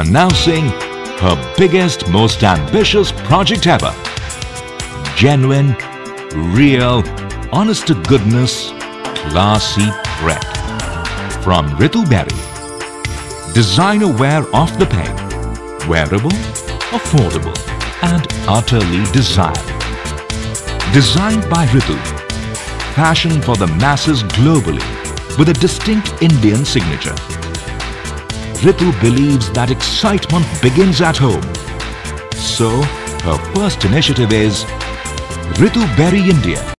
announcing her biggest, most ambitious project ever. Genuine, real, honest to goodness, classy prêt. From Ritu Beri. Designer wear off the peg. Wearable, affordable and utterly desirable. Designed by Ritu. Fashion for the masses globally with a distinct Indian signature. Ritu believes that excitement begins at home. So, her first initiative is Ritu Beri India.